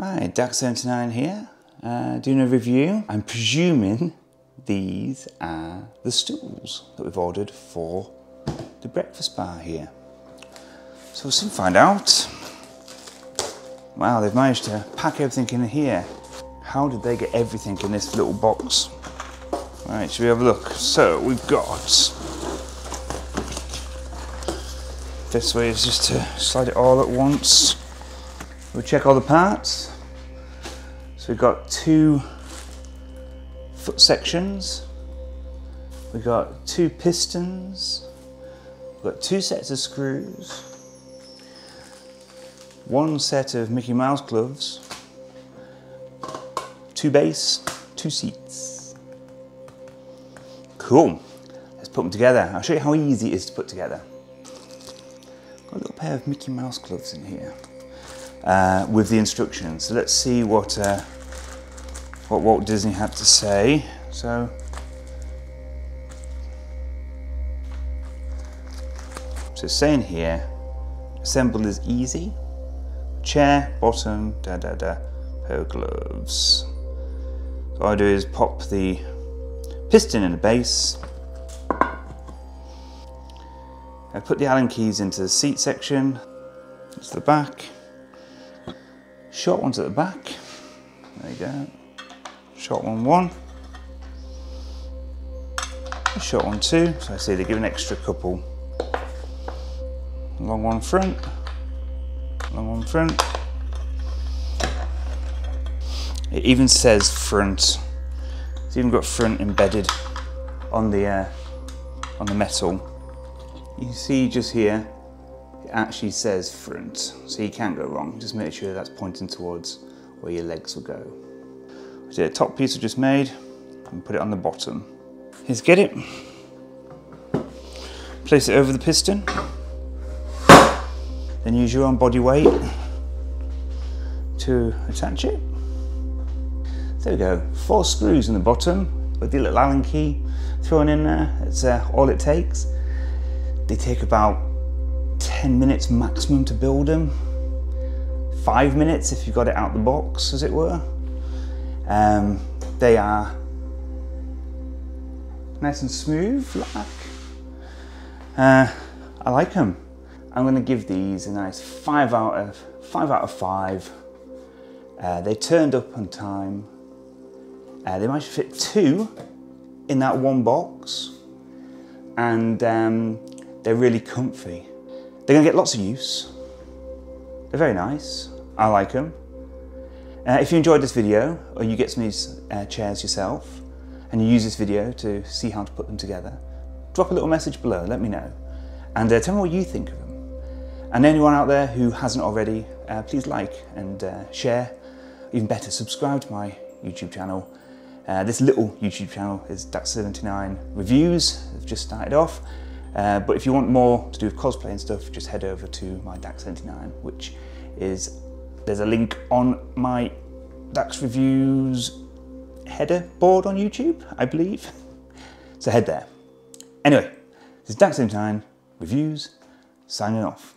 DAX 79 here, uh, doing a review. I'm presuming these are the stools that we've ordered for the breakfast bar here. So we'll soon find out. Wow, they've managed to pack everything in here. How did they get everything in this little box? Right, should we have a look? So we've got this way is just to slide it all at once. We'll check all the parts. We've got two foot sections. We've got two pistons. We've got two sets of screws. One set of Mickey Mouse gloves. Two base, two seats. Cool. Let's put them together. I'll show you how easy it is to put together. Got a little pair of Mickey Mouse gloves in here uh, with the instructions. So let's see what uh, what Walt Disney had to say. So. So saying here, assemble is easy. Chair, bottom, da da da, pair of gloves. So all I do is pop the piston in the base. I put the Allen keys into the seat section. It's the back. Short ones at the back. There you go. Short one one. shot one two. So I see they give an extra couple. Long one front. Long one front. It even says front. It's even got front embedded on the uh, on the metal. You see just here, it actually says front, so you can't go wrong. Just make sure that's pointing towards where your legs will go. The top piece I just made, and put it on the bottom. Here's get it. Place it over the piston. Then use your own body weight to attach it. There we go, four screws in the bottom with the little Allen key thrown in there. That's uh, all it takes. They take about 10 minutes maximum to build them. Five minutes if you've got it out the box, as it were. Um, they are nice and smooth, like. Uh, I like them. I'm going to give these a nice five out of five out of five. Uh, they turned up on time. Uh, they to fit two in that one box, and um, they're really comfy. They're gonna get lots of use. They're very nice. I like them. Uh, if you enjoyed this video, or you get some of these uh, chairs yourself, and you use this video to see how to put them together, drop a little message below, let me know. And uh, tell me what you think of them. And anyone out there who hasn't already, uh, please like and uh, share. Even better, subscribe to my YouTube channel. Uh, this little YouTube channel is DAX79 Reviews. I've just started off. But if you want more to do with cosplay and stuff, just head over to my DAX79, which is, there's a link on my DAX Reviews header board on YouTube, I believe. So head there. Anyway, this is DAX79 Reviews, signing off.